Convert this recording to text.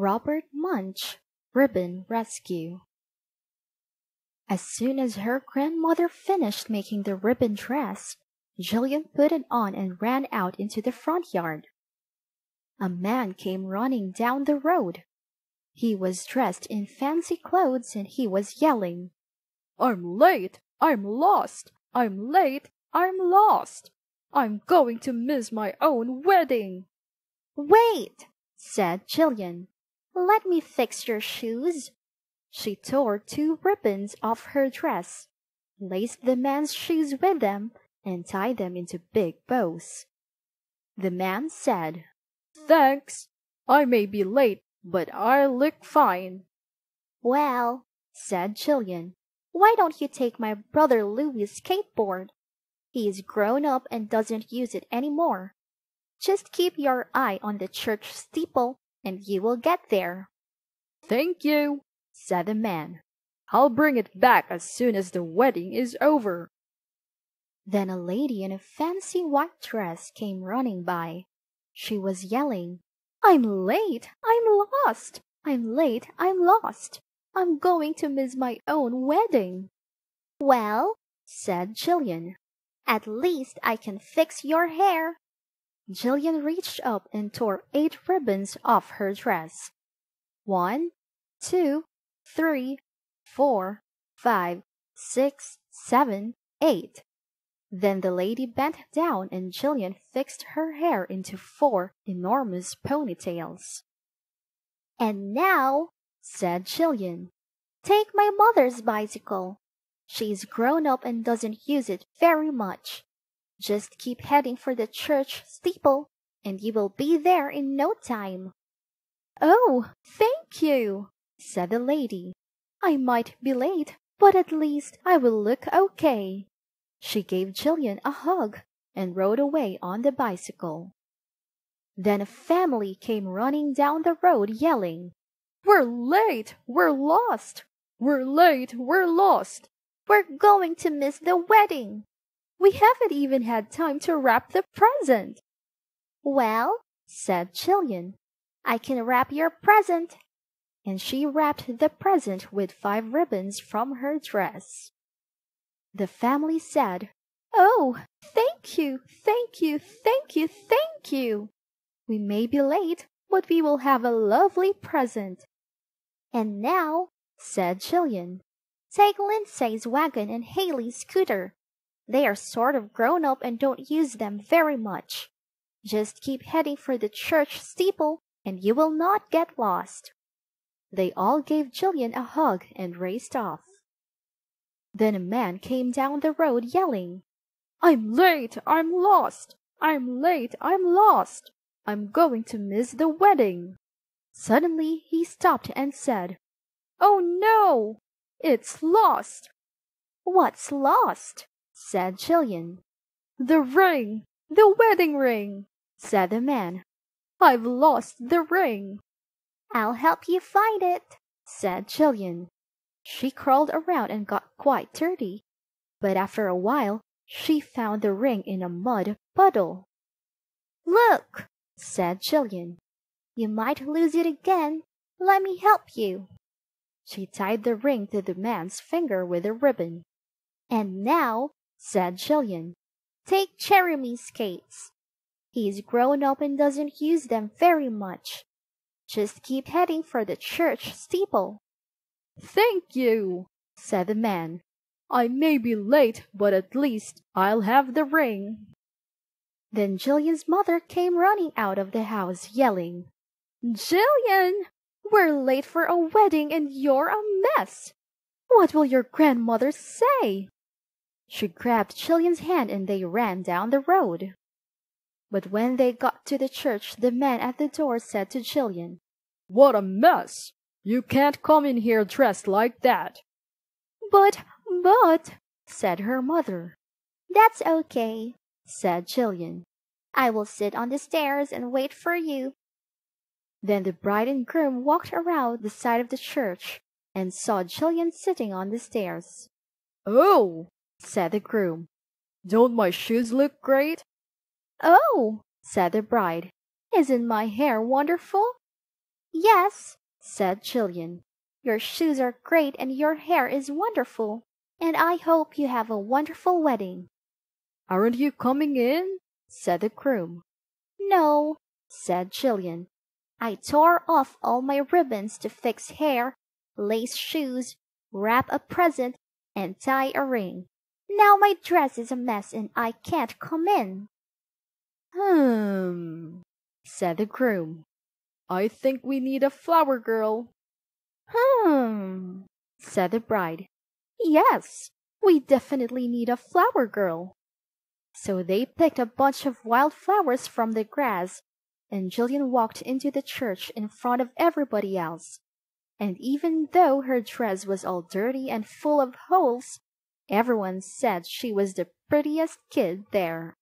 Robert Munsch Ribbon Rescue As soon as her grandmother finished making the ribbon dress, Jillian put it on and ran out into the front yard. A man came running down the road. He was dressed in fancy clothes and he was yelling, I'm late! I'm lost! I'm late! I'm lost! I'm going to miss my own wedding! Wait, said Jillian. Let me fix your shoes. She tore two ribbons off her dress, laced the man's shoes with them, and tied them into big bows. The man said, Thanks. I may be late, but I look fine. Well, said Jillian, why don't you take my brother Louis' skateboard? He is grown up and doesn't use it any more. Just keep your eye on the church steeple and you will get there. Thank you, said the man. I'll bring it back as soon as the wedding is over. Then a lady in a fancy white dress came running by. She was yelling, I'm late! I'm lost! I'm late! I'm lost! I'm going to miss my own wedding. Well, said Jillian, at least I can fix your hair. Jillian reached up and tore eight ribbons off her dress. One, two, three, four, five, six, seven, eight. Then the lady bent down and Jillian fixed her hair into four enormous ponytails. And now, said Jillian, take my mother's bicycle. She's grown up and doesn't use it very much. Just keep heading for the church steeple, and you will be there in no time. Oh, thank you, said the lady. I might be late, but at least I will look okay. She gave Jillian a hug and rode away on the bicycle. Then a family came running down the road yelling, We're late! We're lost! We're late! We're lost! We're going to miss the wedding! We haven't even had time to wrap the present. Well, said Jillian, I can wrap your present. And she wrapped the present with five ribbons from her dress. The family said, Oh, thank you, thank you, thank you, thank you. We may be late, but we will have a lovely present. And now, said Jillian, take Lindsay's wagon and Haley's scooter. They are sort of grown up and don't use them very much. Just keep heading for the church steeple and you will not get lost. They all gave Jillian a hug and raced off. Then a man came down the road yelling, I'm late! I'm lost! I'm late! I'm lost! I'm going to miss the wedding! Suddenly he stopped and said, Oh no! It's lost! What's lost? Said Jillian. The ring! The wedding ring! said the man. I've lost the ring. I'll help you find it, said Jillian. She crawled around and got quite dirty, but after a while she found the ring in a mud puddle. Look, said Jillian. You might lose it again. Let me help you. She tied the ring to the man's finger with a ribbon. And now said Jillian. Take Jeremy's skates. He's grown up and doesn't use them very much. Just keep heading for the church steeple. Thank you, said the man. I may be late, but at least I'll have the ring. Then Jillian's mother came running out of the house, yelling, Jillian, we're late for a wedding and you're a mess. What will your grandmother say? She grabbed Jillian's hand and they ran down the road. But when they got to the church, the man at the door said to Jillian, What a mess! You can't come in here dressed like that. But, but, said her mother. That's okay, said Jillian. I will sit on the stairs and wait for you. Then the bride and groom walked around the side of the church and saw Jillian sitting on the stairs. Oh, said the groom. Don't my shoes look great? Oh, said the bride. Isn't my hair wonderful? Yes, said Jillian. Your shoes are great and your hair is wonderful, and I hope you have a wonderful wedding. Aren't you coming in? said the groom. No, said Jillian. I tore off all my ribbons to fix hair, lace shoes, wrap a present, and tie a ring. Now my dress is a mess and I can't come in. Hmm, said the groom. I think we need a flower girl. Hmm, said the bride. Yes, we definitely need a flower girl. So they picked a bunch of wild flowers from the grass, and Jillian walked into the church in front of everybody else. And even though her dress was all dirty and full of holes, everyone said she was the prettiest kid there.